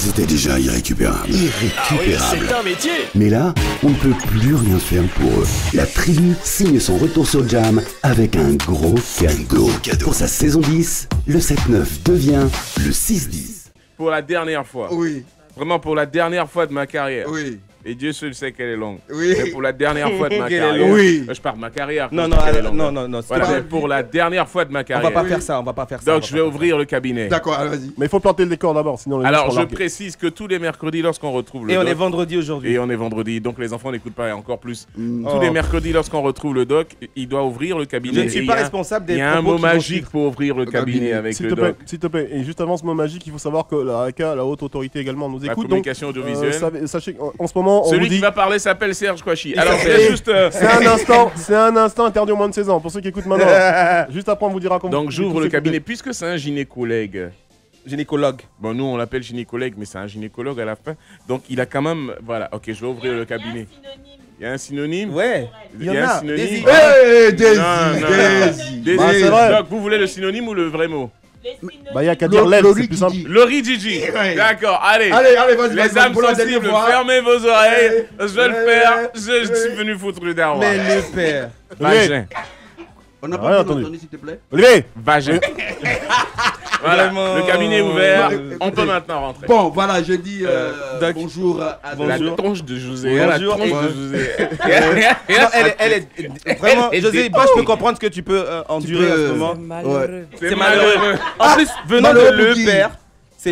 Ils étaient déjà irrécupérables. Irrécupérables. C'est un métier Mais là, on ne peut plus rien faire pour eux. La tribu signe son retour sur Jam avec un gros cadeau. Pour sa saison 10, le 7-9 devient le 6-10. Pour la dernière fois. Oui, Vraiment pour la dernière fois de ma carrière. oui, Et Dieu seul sait qu'elle est longue. Oui. Mais pour la dernière fois de ma carrière. Oui. Euh, Je parle de ma carrière. Non, non, alors, longue. non, non, non, c'est Voilà, pas- mais pour la dernière fois de ma On carrière. va pas faire ça, on va pas faire ça. on Donc je vais ouvrir le cabinet. d'accord, vas-y. Mais il faut planter le décor d'abord, sinon les Alors je précise que tous les mercredis lorsqu'on retrouve le Et on est vendredi aujourd'hui. et on est vendredi, donc les enfants n'écoutent pas et encore plus. Mm. Tous Oh. les mercredis lorsqu'on retrouve le doc, il doit ouvrir le cabinet. Je ne suis pas il y a- responsable des Il y a un mot magique pour ouvrir le cabinet. avec S'il le te plaît, doc. s'il te plaît. Et juste avant ce mot magique, il faut savoir que la la haute autorité également, nous La écoute. Donc, communication euh, audiovisuelle. savez- sachez qu'en en ce moment, on Celui vous qui va parler s'appelle Serge Kouachi. Alors c'est juste. euh, C'est un instant, c'est un instant interdit au moins de 16 ans. Pour ceux qui écoutent maintenant, juste après on vous dira comment. Donc j'ouvre le cabinet puisque c'est un gynécologue. Gynécologue. Bon nous on l'appelle gynécologue mais c'est un gynécologue à la fin. Donc il a quand même voilà. OK, je vais ouvrir le cabinet. Il y a un synonyme Ouais, il y en a un synonyme. Daisy. Hey, Daisy, Non, non, Daisy. Daisy. Bah. Donc vous voulez le synonyme ou le vrai mot Bah, il y a qu'à dire l'aide, Lori c'est plus qui simple. dit. Lori Gigi. Ouais. D'accord, allez. Allez, allez, vas-y, vas-y, Les âmes sensibles, fermez vos oreilles. Je vais le Ouais, faire. Je ouais. suis venu foutre le daron. Mais le père. Vagin. On n'a pas entendu. entendu, s'il te plaît. Olivier Vagin. voilà, Vraiment. le cabinet est ouvert. On peut maintenant rentrer. Bon, voilà, je dis euh, Euh, bonjour à La Bonjour. tronche de José. La Bonjour. tronche de. José. Non, elle est, elle est vraiment. José, moi je peux comprendre que tu peux euh, endurer peux, à ce moment. Malheureux. C'est C'est malheureux. En plus, venant malheureux de le qui père,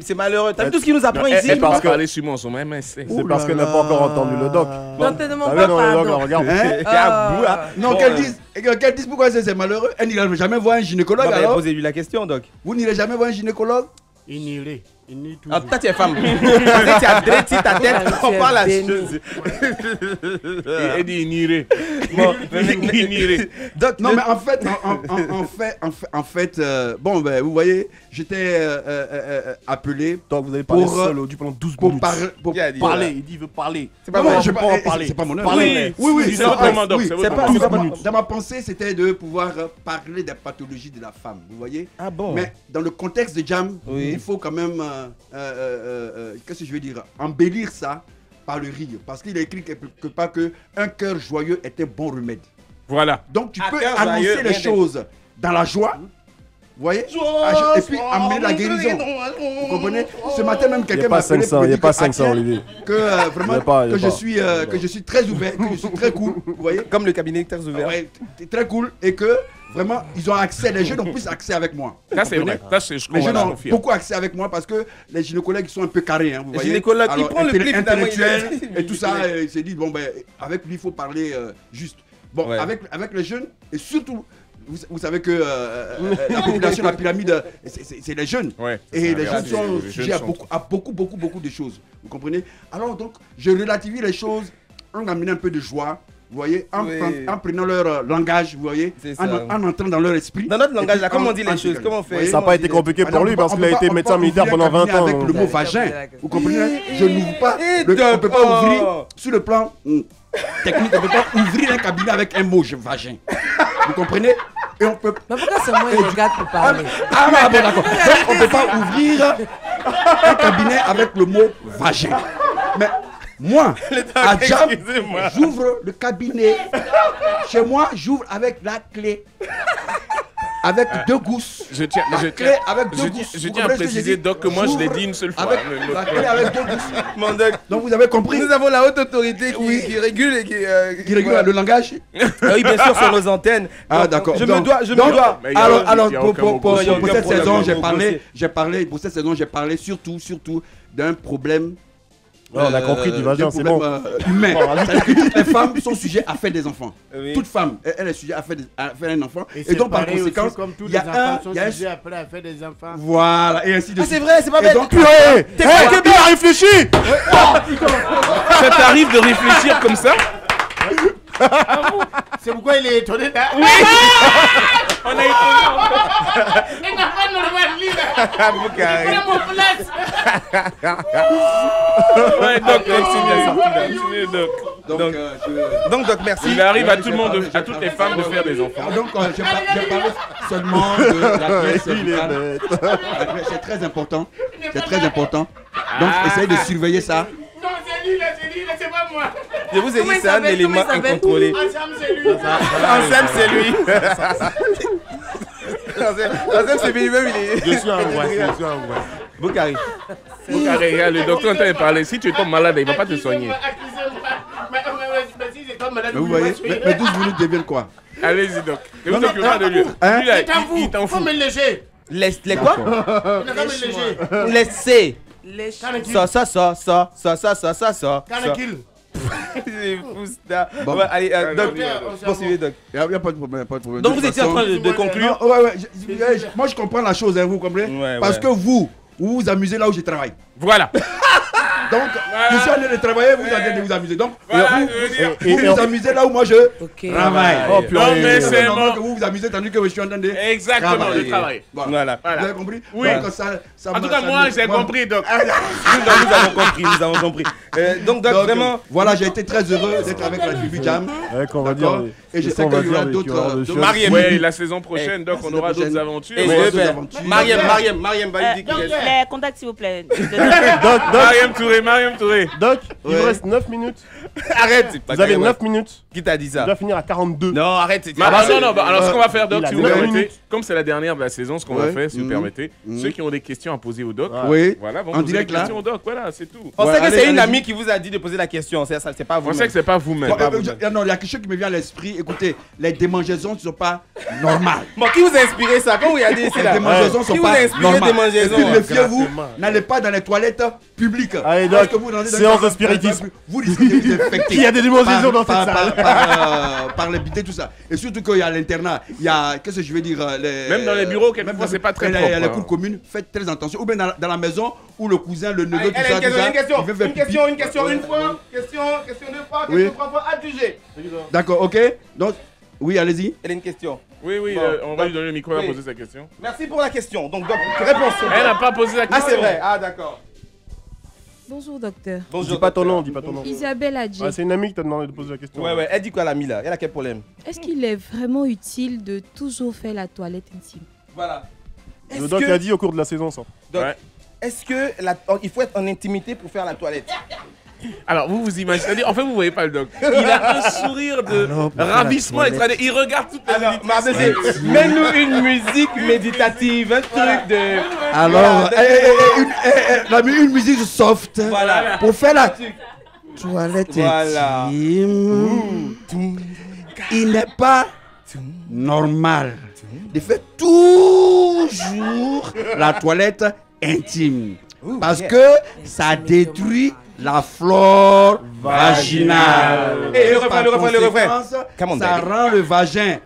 c'est malheureux. T'as vu tout ce qu'il nous apprend ici? parce que- même essai. C'est parce qu'elle n'a pas encore entendu le doc. Non, te demande Ah pas oui, non, le doc, là, pardon. regarde. Hein? Ah. Non, Bon, qu'elle dise, euh, qu'elle dise pourquoi c'est malheureux. Elle n'ira jamais voir un gynécologue Non. Posez-lui la question, Doc. Vous n'irez jamais voir un gynécologue? Il n'irait. Il nie tout. Ah, toi, tu es femme. tu as dressé ta tête, on parle à chose. Et Elle dit il n'irait. Bon, Il. Doc, Non, mais en fait, en, en- en- en fait, en fait, en fait, euh, bon, ben, vous voyez, j'étais euh, euh, appelé Donc vous Pour, euh, seul du pendant 12 pour, minutes. par- pour Il Parler, il dit il veut parler. C'est pas vrai. je peut en eh, parler. C'est pas mon heure. Parler. Oui, oui, C'est votre c'est Dans ma, pensée, c'était de pouvoir parler des pathologies de la femme, vous voyez Ah bon? Mais dans le contexte de Jam, il faut quand même, euh, euh, euh, qu'est-ce que je veux dire, embellir ça par le rire. Parce qu'il a écrit quelque part que un cœur joyeux est un bon remède. Voilà. Donc tu Un peux cœur annoncer joyeux, les choses dans la joie, vous voyez Ah, Et puis amener la guérison. Vous comprenez Ce matin même, quelqu'un m'a appelé 500, pour il n'y a dire pas que, ah, 500, tiens, Olivier. que euh, vraiment pas, que je suis euh, que je suis très ouvert, que je suis très cool, vous voyez Comme le cabinet très ouvert. Ouais, très cool et que vraiment ils ont accès, les jeunes ont plus accès avec moi. Ça c'est vrai. Ça c'est je Les jeunes ont beaucoup accès avec moi parce que les gynécologues ils sont un peu carrés. Hein, vous Les voyez gynécologues, ils prennent le pli, intellectuel et tout ça. euh, Il s'est dit, bon, ben, avec lui, il faut parler euh, juste. Bon, Ouais. avec, avec les jeunes et surtout, vous, vous savez que euh, euh, la population, la pyramide, c'est- les jeunes. Ouais. Et les jeunes sont sujets à beaucoup, à beaucoup, beaucoup, beaucoup de choses. Vous comprenez? Alors donc, je relativise les choses en amenant un peu de joie. Vous voyez, en, Oui. pre- en prenant leur euh, langage, vous voyez, en, entrant dans leur esprit. Dans notre langage, là, comment en- on dit les choses? Comment on fait? Voyez Ça n'a pas été compliqué pour lui parce qu'il a été médecin militaire pendant ouvrir 20 un ans. Avec le mot euh, vagin, vous comprenez? Je n'ouvre pas, le- on ne peut pas d'accord. ouvrir sur le plan hum, technique, on ne peut pas ouvrir un cabinet avec un mot je- vagin. Vous comprenez? Et on peut. Mais pourquoi c'est moi qui regarde pour parler Ah, ah, bon, d'accord. Donc, on ne peut pas ouvrir un cabinet avec le mot vagin. Mais moi, à Jam, j'ouvre le cabinet. Chez moi, j'ouvre avec la clé. Avec deux gousses. Je tiens, La je clé tiens, avec deux gousses. je tiens à préciser donc que moi je l'ai dit une seule fois. Avec Le- le- la clé avec deux gousses. Donc vous avez compris? Nous avons la haute autorité qui, Oui. qui régule et qui. euh, qui régule le langage? Ah oui, bien sûr, sur nos antennes. Ah d'accord. Je me dois, je me dois. Alors, pour, pour- cette saison, j'ai parlé, j'ai parlé, pour cette saison, j'ai parlé surtout, surtout d'un problème. Ouais, on a compris, du vagin, c'est euh, humain. Bon. C'est-à-dire que toutes les femmes sont sujettes à faire des enfants. Oui. Toute femme, elle, elle est sujette à faire, des- à faire un enfant. Et, donc, par conséquent, comme tous il les y a un. enfants sont jugés après à faire des enfants. Voilà, et ainsi de Ah, suite. c'est vrai, c'est pas bête. donc, Purée T'es bien réfléchi Ça t'arrive de réfléchir comme ça C'est pourquoi il est étonné là. On a été Ouais, donc, continue, donc. donc, Donc- euh, je- Donc, Doc, merci. Il arrive à tout le monde, de- à toutes les femmes de faire des enfants. Ah, Donc, euh, j'ai par- j'ai parlé seulement de la pièce C'est très important. C'est très important. Donc, essayez de surveiller ça. Non, c'est lui, c'est lui, c'est pas moi. Je vous ai dit, c'est un élément incontrôlé. Ensemble, c'est lui. Ansem, c'est lui. Ansem, c'est il est. Je suis un roi, je suis un roi. Boukari. Carré, regarde, le docteur est en train de parler. Si tu tombes malade, il va pas te soigner. Mais, vous voyez, mais, mais 12 minutes deviennent quoi Allez-y, doc. Ne vous Non, non, occupez pas de lui. hein? Il t'en fout. léger. Laisse, les quoi? Il n'a qu'à me léger. Laissez. Tranquille. Ça, ça, ça, ça, ça, ça, ça, ça, ça. C'est fou, ça. Bon. Ouais, allez, euh, Doc, poursuivez, Doc. Il n'y a, pas de problème, pas de problème. Donc De vous étiez en train de, de conclure Non, ouais, ouais, je- je- je- moi je comprends la chose, hein, vous comprenez Ouais, Parce ouais. que vous, vous vous amusez là où je travaille. Voilà. Donc, je suis allé travailler, vous allez vous amuser. Donc, vous, vous, amusez là où moi je travaille. Non, vous vous amusez tandis que je suis en train de Exactement, travailler. je travaille. Voilà. Vous avez compris Oui. En tout cas, moi, j'ai compris, donc. Ah, nous, avons compris, nous avons compris. Euh, donc, vraiment... Voilà, j'ai été très heureux d'être avec la Jubu Jam. Et je sais qu'il y aura d'autres... Mariem. Oui, la saison prochaine, eh, donc, on aura d'autres aventures. Mariem, Mariem, Mariem, Balidi. Donc, les eh, contacts, s'il vous plaît. Mariem Touré. Mariam Touré, Mariam Touré. Doc, il Ouais. vous reste 9 minutes. Arrête, c'est pas Vous avez grave. 9 minutes. Qui t'a dit Tu ça dois finir à 42. Non, arrête. c'est- Bah, Ah, ah, c'est- non, non, bah, alors ce qu'on va faire, Doc, il a si vous neuf permettez, minutes. comme c'est la dernière de la saison, ce qu'on Ouais. va faire, si vous Mhm. permettez, Mhm. ceux qui ont des questions à poser au Doc, Ouais. Oui, voilà, vont en poser direct des là. questions au Doc, voilà, c'est tout. Pensais Ouais, que allez, c'est une allez-y. amie qui vous a dit de poser la question. C'est ça, c'est pas vous. pensais que c'est pas vous-même. Bon, euh, je- Doc. non, il y a quelque chose qui me vient à l'esprit. Écoutez, les démangeaisons ne sont pas normales. Bon, qui vous a inspiré ça? Quand vous regardez ici Les là? démangeaisons Qui sont vous pas a inspiré normales. des mangeaisons Et puis méfiez-vous, n'allez pas dans les toilettes publiques? Allez, Doc, séance de spiritisme. Vous. Il y a des démangeaisons dans cette par, salle. Par, euh, les bidets, tout ça. Et surtout qu'il y a l'internat. Il y a, qu'est-ce que je veux dire euh, les- Même dans les bureaux, quelquefois, c'est pas très a- Il y a propre, les hein. cours communes, faites très attention. Ou bien dans, la maison, où le cousin, le neveu, tout ça, une tout question, ça. une question, une question, une question, une fois, question, question deux fois, question trois fois, adjugé. D'accord, ok. Donc, oui, allez-y. Elle a une question. Oui, oui, Bon, euh, on va lui donner le micro, elle oui. va poser sa question. Merci pour la question. Donc, réponse. Elle n'a pas posé la Ah, question. c'est vrai. Ah, d'accord. Bonjour docteur. Bonjour. Dis pas ton nom, dis pas ton nom. Isabelle Adji. Ah, c'est une amie qui t'a demandé de poser la question. Ouais, ouais. Elle dit quoi, l'ami là? Elle a quel problème? Est-ce qu'il est vraiment utile de toujours faire la toilette intime? Voilà. Le doc que, a dit au cours de la saison ça. Doc, Ouais. est-ce que la- oh, il faut être en intimité pour faire la toilette? Alors, vous vous imaginez, en fait, vous voyez pas le doc. Il a un sourire de ravissement. et c'est-à-dire, Il regarde toute la Alors, Marcel, mets-nous une musique méditative, un truc de. Alors, eh, eh, eh, une, eh, la mu- une musique soft Voilà. pour faire la toilette Voilà. intime. Il n'est pas normal de faire toujours la toilette intime. Parce que ça détruit la flore vaginale. Et le par refrain, le refrain, le refrain. ça rend le vagin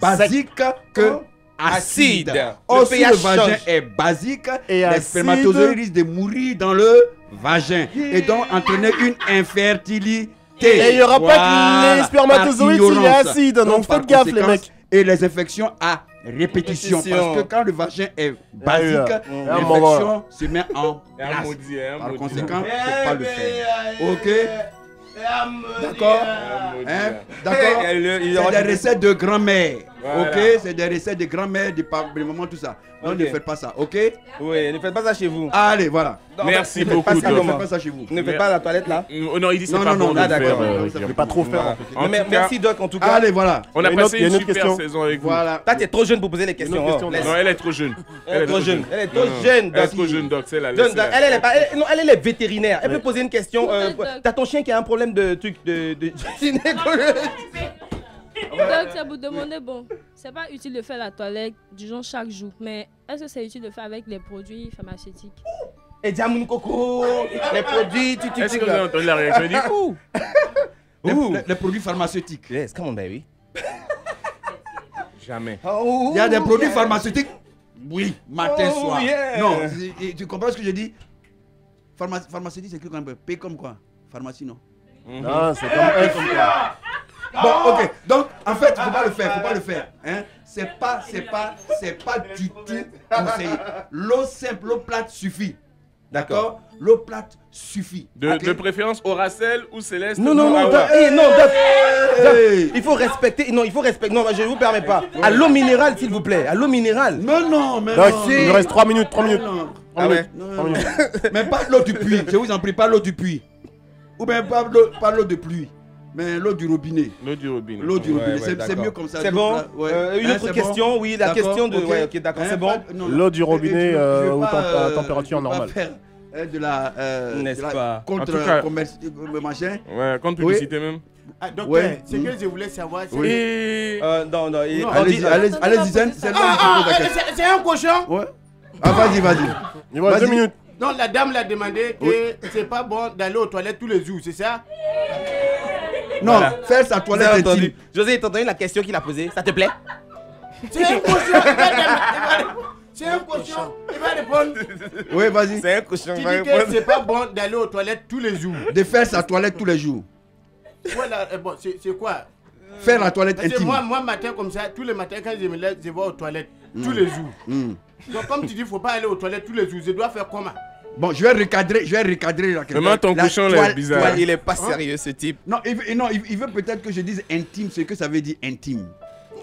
basique que Acide. acide. Le le vagin change. est basique, Et les spermatozoïdes risquent de mourir dans le vagin et donc entraîner une infertilité. Et il y aura pas que Voilà, les spermatozoïdes s'il ignorance. acide, donc par faites gaffe, les mecs. Et les infections à Répétition. Parce que quand le vagin est basique, l'infection se met en place. Par conséquent, il ne faut pas le faire. Ok? D'accord? Hein? D'accord? C'est des recettes de grand-mère. Voilà. Ok C'est des recettes de grand-mère, de, de maman, tout ça. Non, ne faites pas ça. Ok? Oui, ne faites pas ça chez vous. Allez, voilà. Non, Merci ne faites beaucoup, pas ça Doc. Ne faites pas ça chez vous. Ne faites pas la toilette là. Oh, non, il dit c'est Non, pas non, bon non, de ah, d'accord, euh, vais pas trop faire. En fait. Non, mais merci Doc en tout cas. Allez, voilà. On a passé autre- il y a une une super question. saison avec vous. Voilà. Toi, t'es trop jeune pour poser les questions. oh, question, laisse. Non, elle est trop jeune. Elle est trop jeune. Elle est trop Non, non. jeune. Elle est Doc. trop jeune, Doc. C'est la non, elle, est vétérinaire. Elle peut poser une question. euh, Doc, Doc. T'as ton chien qui a un problème de truc de, de gynécologie. Donc, ça vous demandez, bon, c'est pas utile de faire la toilette, disons, chaque jour, mais est-ce que c'est utile de faire avec les produits pharmaceutiques? Et Diamoun Coco, les produits, tu tu Est-ce que vous avez entendu la réaction? Il dit Ouh Les, Ouh. les- les produits pharmaceutiques. Yes, come on baby. Jamais. Oh, Il y a des produits yeah. pharmaceutiques? Oui, matin, Oh, soir. yeah. Non, tu comprends ce que je dis? Pharma- Pharmaceutique, c'est écrit comme P comme quoi? Pharmacie, non? Non, c'est comme elle comme toi. Bon, ok. Donc, en fait, faut pas le faire, faut pas le faire. Hein? C'est pas, c'est pas, c'est pas du tout conseillé. L'eau simple, l'eau plate suffit. D'accord L'eau plate suffit. De, ok de préférence Auracel ou Céleste Non, non, non, eh, non, Hey il faut respecter, non, il faut respecter, non, je vous permets pas. À l'eau minérale, s'il vous plaît, à l'eau minérale. Mais non, mais Doc, non. il nous reste 3 minutes, 3 minutes. Non. 3 Ah minutes. ouais. Non, Trois non, minutes. non. Mais pas l'eau du puits. Je vous en prie, pas l'eau du puits. Ou bien pas l'eau, pas l'eau de pluie, mais l'eau du robinet. L'eau du robinet. L'eau du robinet. ouais, c'est- c'est mieux comme ça. C'est bon ouais. Euh, Une Hein, autre c'est question, oui, la question de. ok. Ouais, ok, d'accord, Hein, c'est bon. L'eau du robinet, euh, pas, à euh, température normale. euh, de la. euh, N'est-ce pas Contre En tout cas- commerce, machin. Ouais, contre publicité même. Ah, docteur, Ouais. ce Mm. que je voulais savoir, c'est. Euh, Non, non, Allez-y, c'est c'est qui Ah, ah, c'est c'est un cochon Ouais. Ah, vas-y, vas-y. Il deux minutes. Non, la dame l'a demandé que Oui. c'est pas bon d'aller aux toilettes tous les jours, c'est ça? Non, Voilà. faire sa toilette intime. entendu José, t'as entendu la question qu'il a posée Ça te plaît? C'est un cochon, il il. C'est un cochon, il va répondre. Oui, vas-y. C'est un cochon. Tu va dis que c'est pas bon d'aller aux toilettes tous les jours. De faire sa toilette tous les jours. Voilà, euh, bon, c'est quoi? Faire la toilette Parce que intime. moi, moi, matin comme ça, tous les matins quand je me lève, je vais aux toilettes tous les jours. Hmm. Donc comme tu dis, faut pas aller aux toilettes tous les jours, je dois faire comment? Bon, je vais recadrer, je vais recadrer la question. Vraiment, ton La cochon, là, est bizarre. toile- Il est pas sérieux ce type. Non, il, veut- non, il, veut peut-être que je dise intime, ce que ça veut dire intime.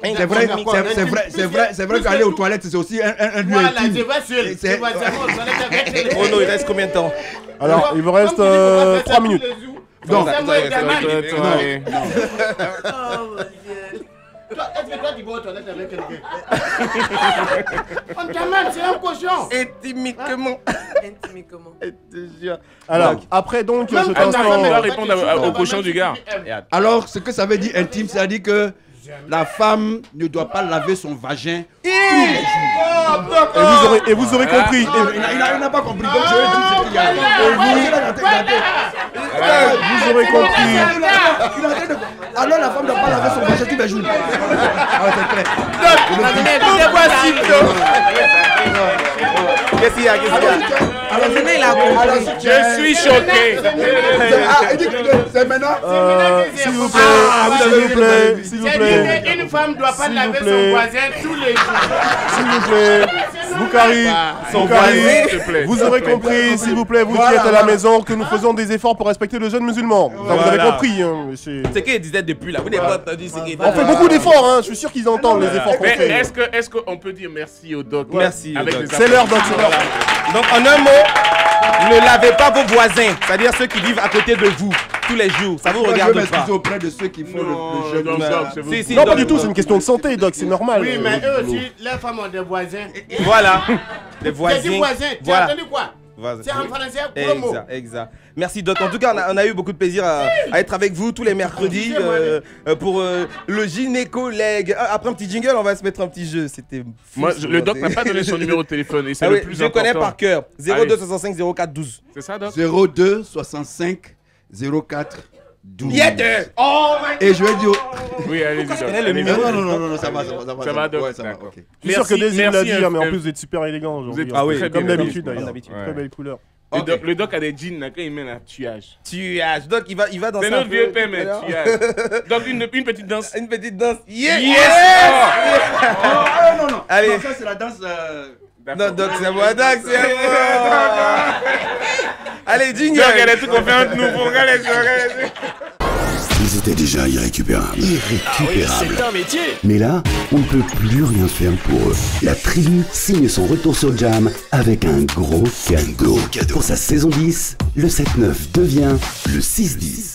C'est vrai, c'est- vrai, c'est vrai, c'est vrai qu'aller aux toilettes, c'est aussi un, un, un lieu Voilà, intime. seul. Et c'est- Je vais seulement aux toilettes avec les- Oh non, il reste combien de temps Alors, il vous Comme reste tu dis, faut pas euh, faire 3 ça minutes. Donc, toi, Non. Est-ce que toi tu vas aux toilettes avec quelqu'un? On t'amène, c'est un cochon. Intimiquement. Intimiquement. Je te jure. Alors, après donc est doit là, répondre au cochon du gars. Alors, ce que ça veut dire intime, c'est-à-dire que la femme ne doit pas laver son vagin tous les jours. Et vous aurez, et vous aurez compris. Il n'a- il n'a- il n'a pas compris, donc je vais dire ce qu'il y a. Vous, aurez compris. Alors la femme doit pas laver son vagin tous les jours. Ah. Qu'est-ce qu'il y a Je suis choqué. c'est- Ah, maintenant. Euh, S'il vous plaît, Ah, vous s'il vous plaît, qu'une femme doit pas laver son voisin tous les jours. s'il vous plaît. Boukari, plaît. vous aurez compris, s'il vous plaît, vous qui êtes à la maison, que nous faisons des efforts pour respecter le jeune musulman. Vous avez compris, hein, monsieur. C'est qu'il disait depuis là? Vous n'avez pas entendu ce qu'il On fait beaucoup d'efforts, hein. Je suis sûr qu'ils entendent les efforts qu'on Mais fait. est-ce que est-ce qu'on peut dire merci au doc? Merci doc. C'est l'heure, c'est l'heure. Donc en un mot, ne lavez pas vos voisins, c'est-à-dire ceux qui vivent à côté de vous tous les jours. Ça vous Moi, je regarde pas. m'excuser auprès de ceux qui font le- le jeûne. non, Non, si, si, Non, pas du tout, c'est une question de santé, Doc, c'est normal. Oui, mais Euh, eux aussi, les femmes ont des voisins. Voilà. Les J'ai voisins. dit voisin, tu as entendu quoi? Voisins. C'est en français, gros mot. Exact, exact. Merci Doc. En tout cas, on a, on a eu beaucoup de plaisir à, à être avec vous tous les mercredis euh, euh, pour euh, le gynécologue. Ah, Après un petit jingle, on va se mettre un petit jeu. C'était fou, Moi, je- le doc n'a pas donné son numéro de téléphone et c'est Ah le oui, plus je important. connais par cœur. Allez. 02 65 04 12. C'est ça, doc? 02 65 04 12. Yette Oh my Et je vais dire. Oui, allez-y, Non, non, non, non, non, ça va, ça va, ça va. Ça va, Doc? Ouais, ça va, D'accord. ok. Je suis sûr que Merci, Daisy l'a merci, dit, hein, mais en euh, plus vous êtes super élégant aujourd'hui. Ah oui, Comme d'habitude d'ailleurs. d'habitude. Très belle couleur. Le doc- Le doc a des jeans, là, quand il met un tuage. Tuage. Doc, il va, il va danser. C'est notre vieux père, mais tuage. Donc, une, une petite danse. Une petite danse. Yeah Yes Ah, non, non. Allez. Non, ça, c'est la danse. euh, Non, Doc, c'est moi. Doc, c'est moi. Allez, jingle. Doc, elle est tout confiante, nous. Faut regarder, regarder. Ils étaient déjà irrécupérables. Irrécupérables. C'est un métier. Mais là, on ne peut plus rien faire pour eux. La tribu signe son retour sur Jam avec un gros cadeau. Pour sa saison 10, le 7-9 devient le 6-10.